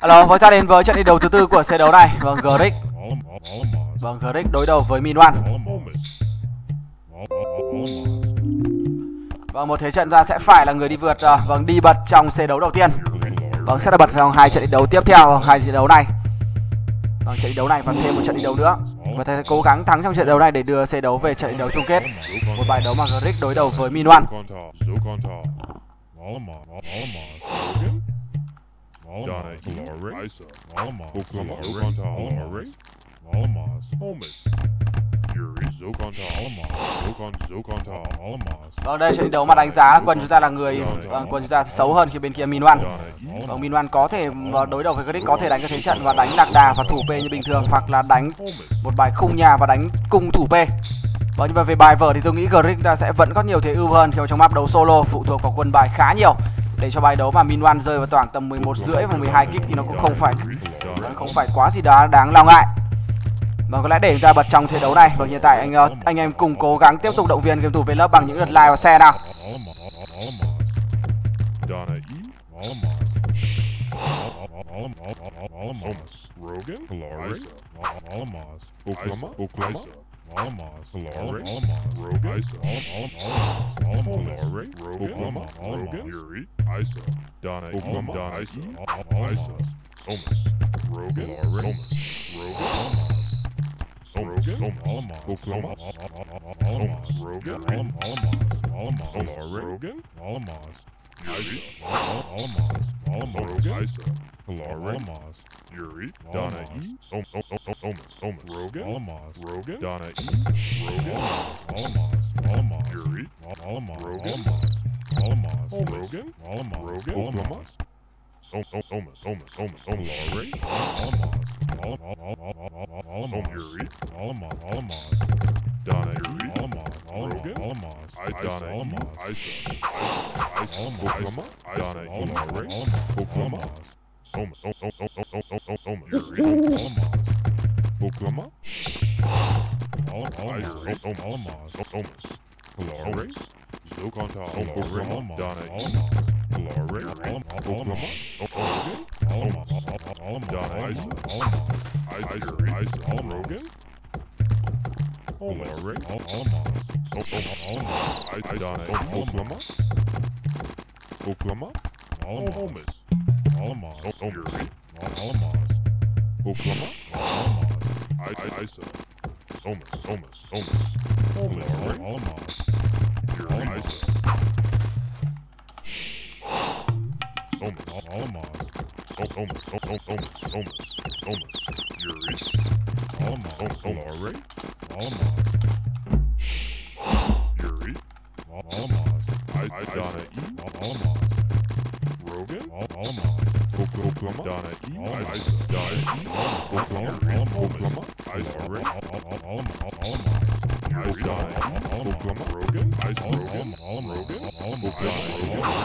Alo, với ta đến với trận đi đấu thứ tư của xe đấu này. Vâng, Grick. Vâng, Grick đối đầu với Minwan. Vâng, một thế trận ra sẽ phải là người đi vượt uh, vâng đi bật trong xe đấu đầu tiên. Vâng, sẽ là bật trong hai trận đi đấu tiếp theo, hai trận đấu này. Vâng, trận đi đấu này và thêm một trận đi đấu nữa. Và thầy cố gắng thắng trong trận đấu này để đưa xe đấu về trận đi đấu chung kết. Một bài đấu mà Grick đối đầu với Minwan. Donna Glory, Isa, Oklahoma, Glory, Holmes, Yuri, Zokonta, Zokon, Zokonta, Vâng, đây trận đấu mà đánh giá quân chúng ta là người vâng, quân chúng ta xấu hơn khi bên kia Min One. Vâng, Min One có thể đối đầu với Grick có thể đánh cái thế trận và đánh lạc đà và thủ P như bình thường hoặc là đánh một bài khung nhà và đánh cung thủ P. Vâng, nhưng mà về bài vở thì tôi nghĩ Grick ta sẽ vẫn có nhiều thế ưu hơn khi mà trong map đấu solo phụ thuộc vào quân bài khá nhiều để cho bài đấu mà Min rơi vào khoảng tầm 11 rưỡi và 12 kick thì nó cũng không phải không phải quá gì đó đáng lo ngại. và có lẽ để chúng ta bật trong thế đấu này. và hiện tại anh anh em cùng cố gắng tiếp tục động viên game thủ về lớp bằng những lượt like và share nào. Rogan, Glory, Oklahoma, Oklahoma, Glory, Rogan, Isa, Glory, Rogan, Rogan, Yuri, Isa, Donna, Oklahoma, Donna, Isa, Isa, Holmes, Rogan, Holmes, Rogan, Rogan, Oklahoma, Holmes, Rogan, Glory, Rogan, Yuri, Rogan, Isa, Glory, Yuri, Donna E, Holmes, Holmes, Rogan, Rogan, Donna E, Rogan, Yuri, Rogan, Rogan, Rogan, Oklahoma, Holmes, Holmes, Holmes, Holmes, Glory, Holmes, Yuri, Donna Yuri, Rogan, I Donna E, Isa, Isa, Oklahoma, Donna E, Glory, Oklahoma, Holmes, Holmes, Holmes, Holmes, Holmes, Holmes, Yuri, Oklahoma, Isa, Holmes, Holmes, Holmes, Glory, Zokonta, Oklahoma, Donna E, Glory, Oklahoma, Holmes, Donna Isa, Isa, Isa, Rogan, Glory, I Donna E, Oklahoma, Oklahoma, Holmes, Yuri, Oklahoma, I I Isa, Holmes, Holmes, Holmes, Glory, Yuri, Isa, Holmes, Holmes, Holmes, Holmes, Holmes, Holmes, Yuri, Holmes, Glory, Yuri, I I Donna E, Rogan, Oklahoma, Donna E, Isa, Donna E, Oklahoma, Oklahoma, Isa, Rick, Yuri, Donna E, Oklahoma, Rogan, Isa, Rogan, Rogan, Oklahoma,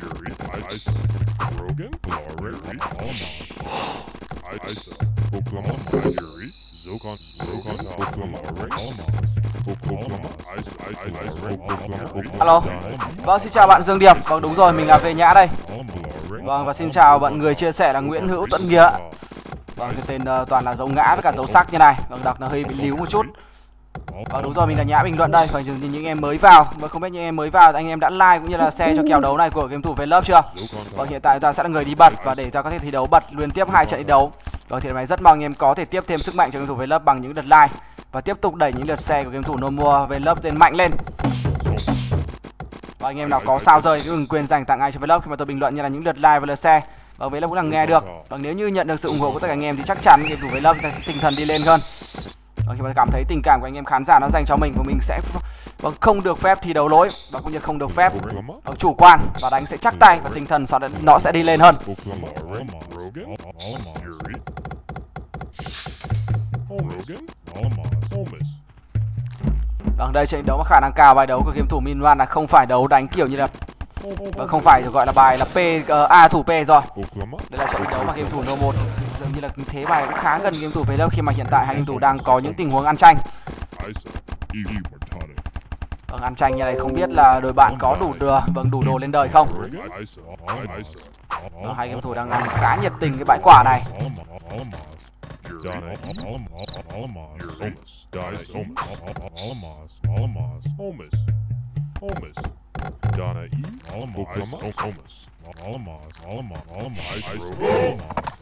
Yuri, Zokon, Zokonta, Oklahoma, Oklahoma, Isa, I I Oklahoma, Alo. Vâng, xin chào bạn Dương Điệp. Vâng, đúng rồi, mình là về nhã đây. Vâng, và xin chào bạn người chia sẻ là Nguyễn Hữu Tuấn Nghĩa. Vâng, cái tên uh, toàn là dấu ngã với cả dấu sắc như này. Vâng, đọc nó hơi bị líu một chút. Ờ đúng rồi, mình là Nhã bình luận đây. Và những, những em mới vào, mà không biết những em mới vào anh em đã like cũng như là xe cho kèo đấu này của game thủ về lớp chưa? Vâng, hiện tại ta sẽ là người đi bật và để ta có thể thi đấu bật liên tiếp hai trận đi đấu. Vâng, thì này rất mong anh em có thể tiếp thêm sức mạnh cho game thủ về lớp bằng những đợt like và tiếp tục đẩy những lượt xe của game thủ nô mua về lớp lên mạnh lên. Và anh em nào có sao rơi đừng quên dành tặng ai cho vlog khi mà tôi bình luận như là những lượt like và lượt share vâng, và vlog cũng là nghe được. Và nếu như nhận được sự ủng hộ của tất cả anh em thì chắc chắn game thủ vlog sẽ tinh thần đi lên hơn. Và khi mà cảm thấy tình cảm của anh em khán giả nó dành cho mình và mình sẽ vâng không được phép thi đấu lỗi và cũng như không được phép vâng, chủ quan và đánh sẽ chắc tay và tinh thần sau đó nó sẽ đi lên hơn. Vâng, đây trận đấu có khả năng cao bài đấu của game thủ Minwan là không phải đấu đánh kiểu như là Vâng không phải được gọi là bài là P uh, A thủ P rồi. Đây là trận đấu mà game thủ No 1 dường như là thế bài cũng khá gần game thủ về lâu khi mà hiện tại hai game thủ đang có những tình huống ăn tranh. Vâng ăn tranh như này không biết là đội bạn có đủ đưa vâng đủ đồ lên đời không. Vâng, hai game thủ đang ăn khá nhiệt tình cái bãi quả này. Dice. Donna E.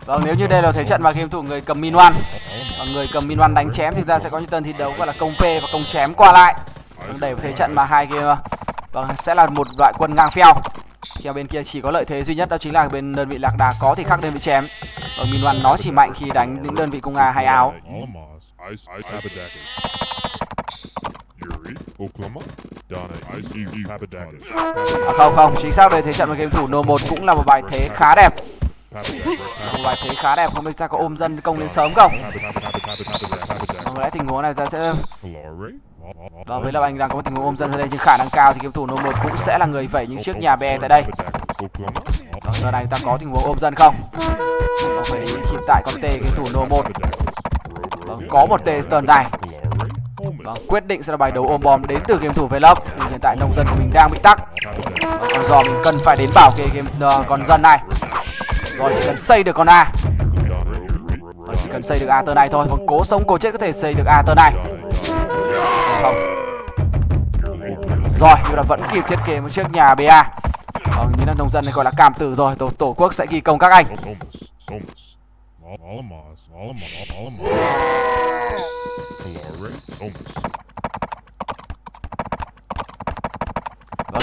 Vâng nếu như đây là thế trận mà game thủ người cầm min one và người cầm min one đánh chém thì ta sẽ có những tên thi đấu gọi là công p và công chém qua lại. Vâng đẩy vào thế trận mà hai game vâng sẽ là một loại quân ngang phèo. Khi bên kia chỉ có lợi thế duy nhất đó chính là bên đơn vị lạc đà có thì khác đơn vị chém. Vâng min one nó chỉ mạnh khi đánh những đơn vị cung A hay áo. Yuri, Oklahoma, Donna, Ice, Eve, Papadakis. À, không không, chính xác đây thế trận mà game thủ No 1 cũng là một bài thế khá đẹp. Một bài thế khá đẹp, không biết ta có ôm dân công lên sớm không? Vâng, lẽ tình huống này ta sẽ và với là anh đang có tình huống ôm dân ở đây nhưng khả năng cao thì game thủ No 1 cũng sẽ là người vẩy những chiếc nhà bè tại đây. Vâng, giờ này ta có tình huống ôm dân không? Vâng, phải để hiện tại con tê game thủ No 1. Vâng, có một tê turn này. Vâng, quyết định sẽ là bài đấu ôm bom đến từ game thủ Vlog. nhưng hiện tại nông dân của mình đang bị tắc. Con giò mình cần phải đến bảo kê game uh, con dân này. Rồi chỉ cần xây được con a. Rồi chỉ cần xây được a tơ này thôi. Vâng cố sống cố chết có thể xây được a tơ này. Không. Rồi nhưng là vẫn kịp thiết kế một chiếc nhà ba vâng như là nông dân này gọi là cảm tử rồi. Tổ tổ quốc sẽ ghi công các anh. Vâng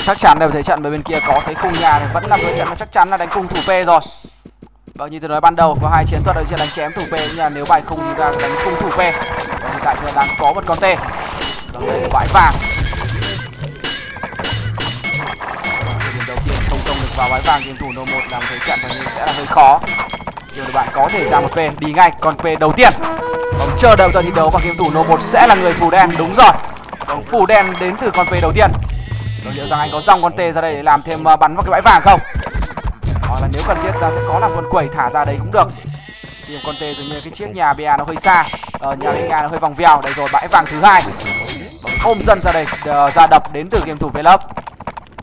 chắc chắn là thế trận bên kia có thấy khung nhà thì vẫn là thế trận mà chắc chắn là đánh cung thủ P rồi. Vâng như tôi nói ban đầu, có hai chiến thuật ở trên đánh chém thủ P nhưng mà nếu bài khung thì đang đánh cung thủ P. Vâng hiện tại thì đang có một con T. Vâng, đó là bãi vàng. Vâng, điểm đầu tiên không công được vào bãi vàng, game thủ No 1 làm thế trận thì sẽ là hơi khó. Nhưng bạn có thể ra một P đi ngay còn P đầu tiên. còn chờ đợi trận thi đấu và game thủ nô 1 sẽ là người phù đen đúng rồi. Vâng phù đen đến từ con P đầu tiên. Tôi liệu rằng anh có dòng con tê ra đây để làm thêm ờ, bắn vào cái bãi vàng không? Hoặc là nếu cần thiết ta sẽ có làm con quẩy thả ra đấy cũng được. Chỉ con tê dường như cái chiếc nhà bia nó hơi xa, ở nhà BK nó hơi vòng vèo. Đây rồi bãi vàng thứ hai. Ôm dân ra đây ờ, ra đập đến từ game thủ về lớp.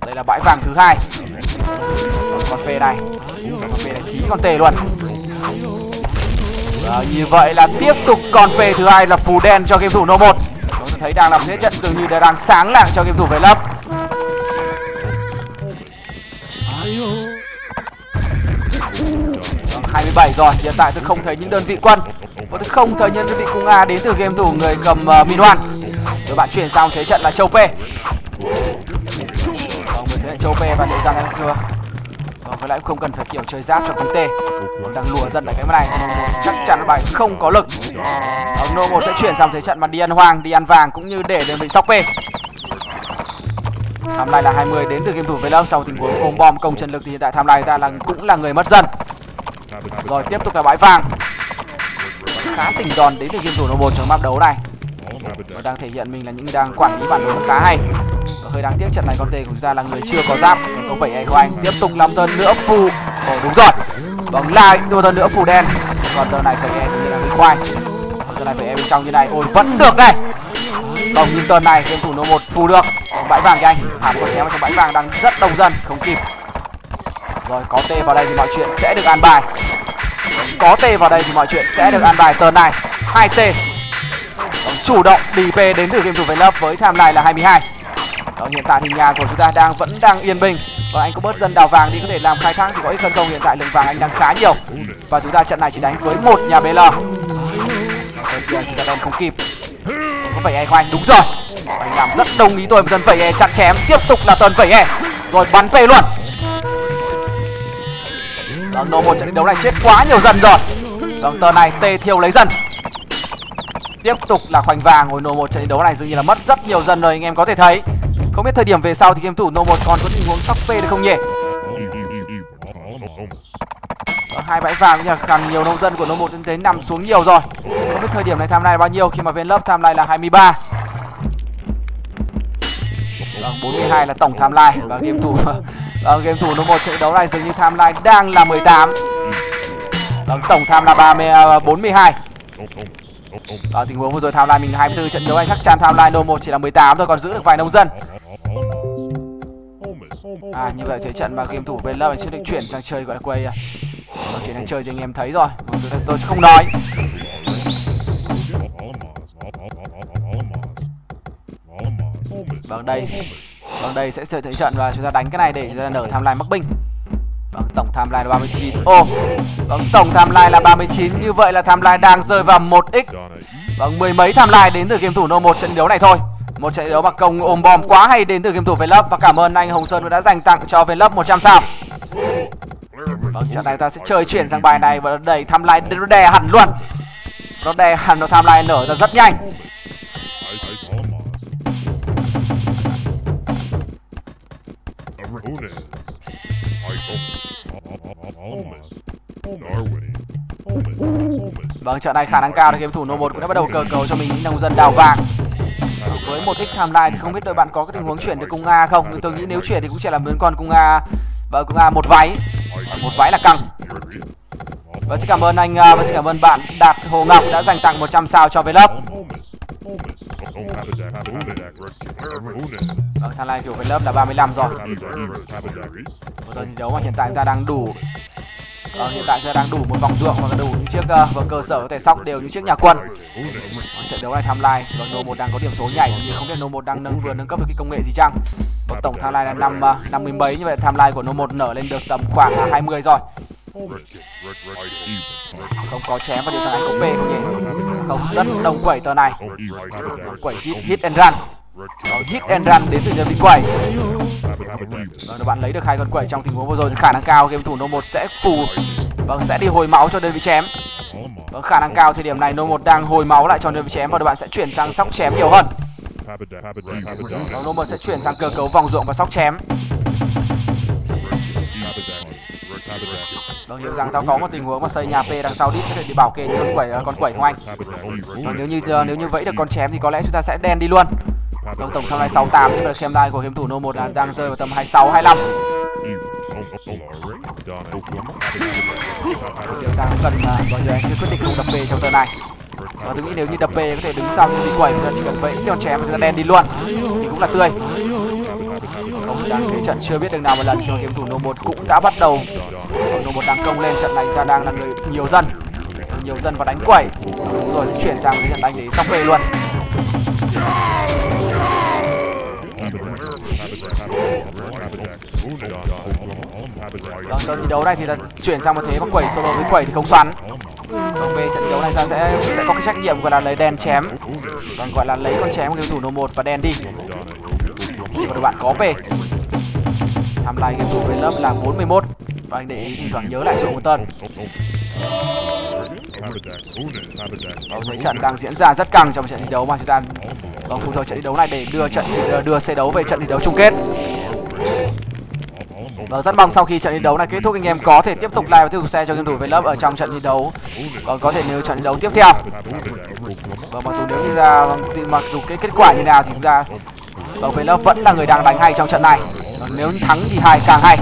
Đây là bãi vàng thứ hai. Con P này, con P này khí con tê luôn. Và như vậy là tiếp tục con P thứ hai là phù đen cho game thủ No 1 Chúng ta thấy đang làm thế trận dường như đang sáng lạng cho game thủ về lấp. Vâng, 27 rồi, hiện tại tôi không thấy những đơn vị quân. Và tôi không thấy những đơn vị cung A đến từ game thủ người cầm uh, Minh Hoan. Rồi bạn chuyển sang thế trận là Châu P. Vâng, còn với thế trận Châu P và liệu rằng em thưa Vâng, với lại cũng không cần phải kiểu chơi giáp cho con tê. Đang lùa dần lại cái này. Chắc chắn bài không có lực. Ông Nô 1 sẽ chuyển sang thế trận mà đi ăn hoàng, đi ăn vàng cũng như để đường bị sóc P Tham lai là 20 đến từ game thủ về lâm sau tình huống ôm bom công trần lực thì hiện tại tham lai ta là cũng là người mất dần Rồi tiếp tục là bãi vàng. Khá tỉnh đòn đến từ game thủ nô 1 trong map đấu này. Và đang thể hiện mình là những đang quản lý bản đồ khá hay. Và hơi đáng tiếc trận này con tê của chúng ta là người chưa có giáp. Có vậy hay anh? Tiếp tục làm tơn nữa phù. Ồ đúng rồi. Bóng lại một tơn nữa phù đen. Còn tơn này phải e thì là người khoai. Tơn này phải e bên trong như này. Ôi vẫn được này. Không nhưng tơn này game thủ no 1 phù được bãi vàng cho anh thả một con chém vào trong bãi vàng đang rất đông dân không kịp rồi có tê vào đây thì mọi chuyện sẽ được an bài có tê vào đây thì mọi chuyện sẽ được an bài tờ này hai t chủ động đi về đến từ game thủ về lớp với tham này là 22 đó, hiện tại thì nhà của chúng ta đang vẫn đang yên bình. Và anh có bớt dân đào vàng đi có thể làm khai thác thì có ích hơn không? Hiện tại lượng vàng anh đang khá nhiều. Và chúng ta trận này chỉ đánh với một nhà bl bên kia chúng ta đang không kịp. Có phải e của anh đúng rồi. Anh làm rất đồng ý tôi một tuần vẩy e chặn chém. Tiếp tục là tuần vẩy e. Rồi bắn về luôn. Đó, nô một trận đấu này chết quá nhiều dần rồi. Còn tờ này tê thiêu lấy dần. Tiếp tục là khoảnh vàng Ôi, nô một trận đấu này dường như là mất rất nhiều dần rồi anh em có thể thấy. Không biết thời điểm về sau thì game thủ nô một còn có tình huống sóc p được không nhỉ? Hai bãi vàng nhưng là nhiều nông dân của nô một đến nằm xuống nhiều rồi. Không biết thời điểm này tham lai bao nhiêu khi mà viên lớp tham lai là 23 Vâng, 42 là tổng tham lai và game thủ Vâng, game thủ nô một trận đấu này dường như tham lai đang là 18. Vâng, tổng tham là 30 42. Ở tình huống vừa rồi timeline mình 24 trận đấu anh chắc chắn timeline đô 1 chỉ là 18 thôi còn giữ được vài nông dân. À như vậy thế trận mà game thủ bên lớp chưa được chuyển sang chơi gọi là quay Vâng, chuyện này chơi cho anh em thấy rồi tôi, tôi sẽ không nói. Vâng đây. Vâng đây sẽ chơi thế trận và chúng ta đánh cái này để chúng ta nở timeline mắc binh Vâng tổng timeline là 39 Ô oh, Vâng tổng timeline là 39 Như vậy là timeline đang rơi vào 1x Vâng mười mấy tham lai đến từ game thủ no 1 trận đấu này thôi một trận đấu mà công ôm bom quá hay đến từ game thủ Vlog và cảm ơn anh Hồng Sơn đã dành tặng cho Vlog 100 sao. Vâng, trận này ta sẽ chơi chuyển sang bài này và đẩy tham lai nó đè hẳn luôn. Nó đè hẳn nó tham lai nở ra rất nhanh. Vâng, trận này khả năng cao thì game thủ No 1 cũng đã bắt đầu cờ cầu cho mình những nông dân đào vàng. Với một x timeline thì không biết đội bạn có cái tình huống chuyển được cung A không nhưng tôi nghĩ nếu chuyển thì cũng chỉ là mướn con cung A. Và cung A một váy. Một váy là căng. Và xin cảm ơn anh và xin cảm ơn bạn Đạt Hồ Ngọc đã dành tặng 100 sao cho Vlog. Vâng, thằng này kiểu Vlog là 35 rồi. Bây giờ thi đấu mà hiện tại chúng ta đang đủ Ờ, hiện tại chúng ta đang đủ một vòng ruộng và đủ những chiếc uh, và cơ sở có thể sóc đều những chiếc nhà quân. Ở ờ, trận đấu này tham lai vâng No 1 đang có điểm số nhảy nhưng không biết No 1 đang nâng vừa nâng cấp được cái công nghệ gì chăng. Và tổng tham lai là năm uh, năm mươi mấy như vậy tham lai của No 1 nở lên được tầm khoảng uh, 20 rồi. Không có chém vào điểm rằng anh cũng P không nhỉ? Không rất đông quẩy tờ này. Quẩy hit and run. Đó, hit and run đến từ nhân viên quẩy. Vâng, bạn lấy được hai con quẩy trong tình huống vừa rồi thì khả năng cao game thủ No 1 sẽ phù Vâng, sẽ đi hồi máu cho đơn vị chém. Vâng, khả năng cao thời điểm này No 1 đang hồi máu lại cho đơn vị chém và đội bạn sẽ chuyển sang sóc chém nhiều hơn. Vâng, No 1 sẽ chuyển sang cơ cấu vòng ruộng và sóc chém. Vâng, liệu rằng tao có một tình huống mà xây nhà P đằng sau đít có thể đi bảo kê những con quẩy con quẩy không anh? Vâng, nếu như nếu như vẫy được con chém thì có lẽ chúng ta sẽ đen đi luôn. Vâng, tổng tham này 68 nhưng mà khem đai của game thủ No 1 là đang rơi vào tầm 26 25. Điều ta cần uh, bao nhiêu anh quyết định không đập B trong tờ này. Và tôi nghĩ nếu như đập B có thể đứng sau bị quẩy thì chỉ cần vẫy con chém và chúng ta đen đi luôn thì cũng là tươi. Không đang thế trận chưa biết được nào một lần khi game thủ No 1 cũng đã bắt đầu. No 1 đang công lên trận này ta đang là người nhiều dân nhiều dân và đánh quẩy rồi sẽ chuyển sang cái trận đánh để sóc B luôn Vâng, trận thi đấu này thì là chuyển sang một thế mà quẩy solo với quẩy thì không xoắn. Còn về trận đấu này ta sẽ sẽ có cái trách nhiệm gọi là lấy đèn chém. Còn gọi là lấy con chém của game thủ nô 1 và đèn đi. Khi mà đội bạn có P. Tham lai game thủ về lớp là 41 và anh để ý thỉnh thoảng nhớ lại số một tân. Vâng, thấy trận đang diễn ra rất căng trong trận thi đấu mà chúng ta còn phụ thuộc trận thi đấu này để đưa trận đưa xe đấu về trận thi đấu chung kết. và rất mong sau khi trận thi đấu này kết thúc anh em có thể tiếp tục live và tiếp tục xe cho game thủ về lớp ở trong trận thi đấu. còn có thể nếu trận thi đấu tiếp theo. và mặc dù nếu như ra mặc dù cái kết quả như nào thì chúng ta ở về lớp vẫn là người đang đánh hay trong trận này. Còn nếu thắng thì hay càng hay.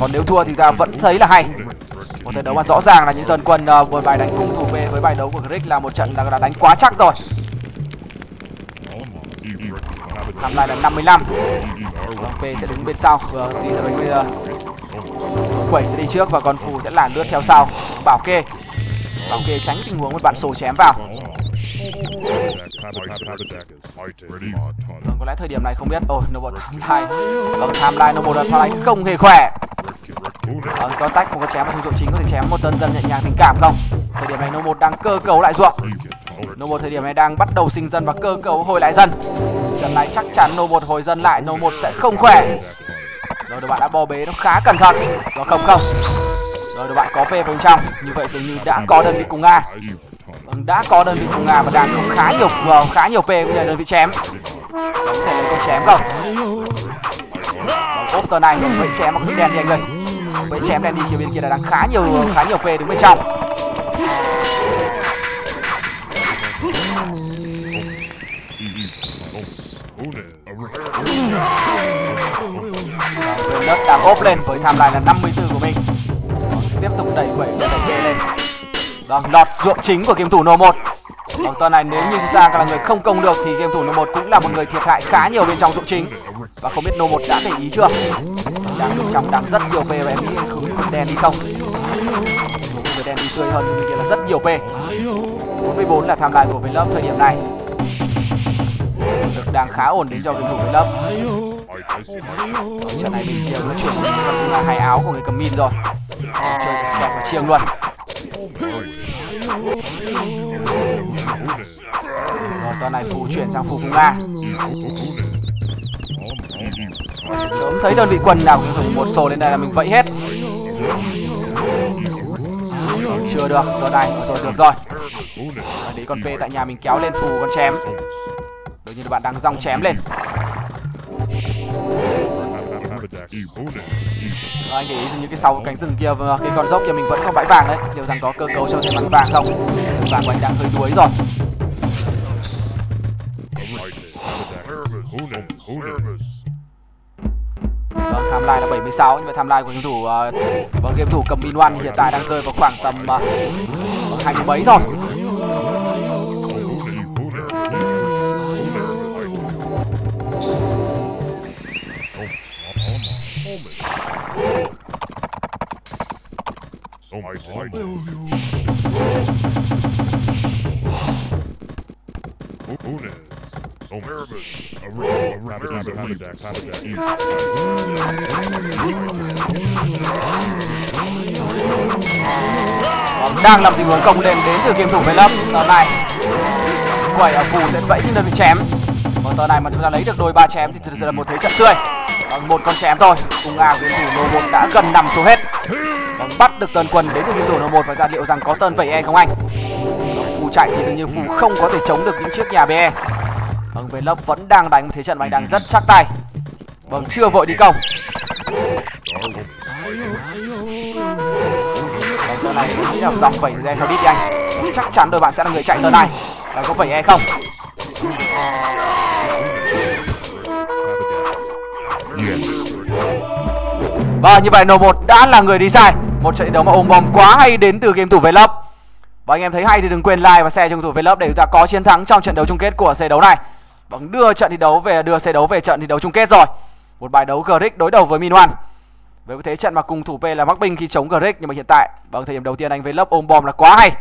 Còn nếu thua thì ta vẫn thấy là hay trận đấu mà rõ ràng là những tuần quân uh, với bài đánh cung thủ về với bài đấu của Grick là một trận là, đã đánh quá chắc rồi. Năm lại là 55 vâng, P sẽ đứng bên sau và tuy rằng bây giờ quẩy sẽ đi trước và con phù sẽ là lướt theo sau. Bảo kê. Bảo kê tránh tình huống một bạn sổ chém vào. Vâng có lẽ thời điểm này không biết. Ôi oh, Noble timeline. Vâng timeline Noble timeline không hề khỏe. Ờ, có tách một con chém vào dụng chính có thể chém một tân dân nhẹ nhàng tình cảm không? Thời điểm này nô một đang cơ cấu lại ruộng. Nô một thời điểm này đang bắt đầu sinh dân và cơ cấu hồi lại dân. Trận này chắc chắn nô một hồi dân lại nô một sẽ không khỏe. Rồi đội bạn đã bò bế nó khá cẩn thận. Và không không? Rồi đội bạn có p bên trong. Như vậy dường như đã có đơn vị cùng nga vâng đã có đơn vị cùng nga và đang có khá nhiều vào khá nhiều p cũng như đơn vị chém. Có thể lấy con chém không? Vâng, ốp tờ này phải chém mà cái đen đi anh ơi vậy chém đen đi kia bên kia là đang khá nhiều khá nhiều p đứng bên trong. Đất đang ốp lên với tham lai là 54 của mình. Tiếp tục đẩy quẩy, đẩy kê lên. Vâng lọt ruộng chính của game thủ no 1 còn tuần này nếu như chúng ta là người không công được thì game thủ no 1 cũng là một người thiệt hại khá nhiều bên trong ruộng chính. Và không biết no 1 đã để ý chưa? Đang bên trong đang rất nhiều p và em nghĩ không con đen đi không? Người đen đi tươi hơn, nhưng bên kia là rất nhiều p 44 là tham lai của Vlog thời điểm này. Lực đang khá ổn đến cho game thủ Vlog trận này bên kia nó chuyển cũng là hai áo của người cầm min rồi. Chơi đẹp và chiêng luôn. Rồi, tuần này phù chuyển sang phù cung nga sớm thấy đơn vị quần nào cũng dùng một sổ lên đây là mình vẫy hết. Chưa được tuần này rồi được rồi. Để con p tại nhà mình kéo lên phù con chém. Đột nhiên bạn đang rong chém lên. Rồi anh để ý những cái sau cánh rừng kia và cái con dốc kia mình vẫn có bãi vàng đấy. Liệu rằng có cơ cấu cho thêm bắn vàng không? Vàng của anh đang hơi đuối rồi. Tham lai là 76 nhưng mà tham lai của game thủ uh, và game thủ cầm min one hiện tại đang rơi vào khoảng tầm uh, hai mươi mấy thôi. Oh my god. Rabbit, a rabbit, rabbit, rabbit, rabbit, đang làm tình huống công lên đến từ game thủ về lâm tờ này quẩy ở phù sẽ vẫy nhưng đơn bị chém. Còn tờ này mà chúng ta lấy được đôi ba chém thì thực sự là một thế trận tươi. Còn một con chém thôi. Cùng a game thủ nô một đã gần nằm xuống hết. Còn bắt được tần quần đến từ game thủ nô một và ra liệu rằng có tần vẩy e không anh? Phù chạy thì dường như phù không có thể chống được những chiếc nhà be vâng về lớp vẫn đang đánh một thế trận mà anh đang rất chắc tay. Vâng chưa vội đi công vâng tờ này nghĩ là dọc vẩy e sau đít đi anh. Chắc chắn đôi bạn sẽ là người chạy tờ này và có vẩy e không? Và như vậy N1 đã là người đi sai. Một trận đấu mà ôm bom quá hay đến từ game thủ về lớp. Và anh em thấy hay thì đừng quên like và share cho game thủ về lớp để chúng ta có chiến thắng trong trận đấu chung kết của xe đấu này. Vâng đưa trận thi đấu về, đưa xe đấu về trận thi đấu chung kết rồi. Một bài đấu Grick đối đầu với Minwan với thế trận mà cùng thủ P là Mắc Binh khi chống Grick, nhưng mà hiện tại vâng thời điểm đầu tiên anh Vlog lớp ôm bom là quá hay.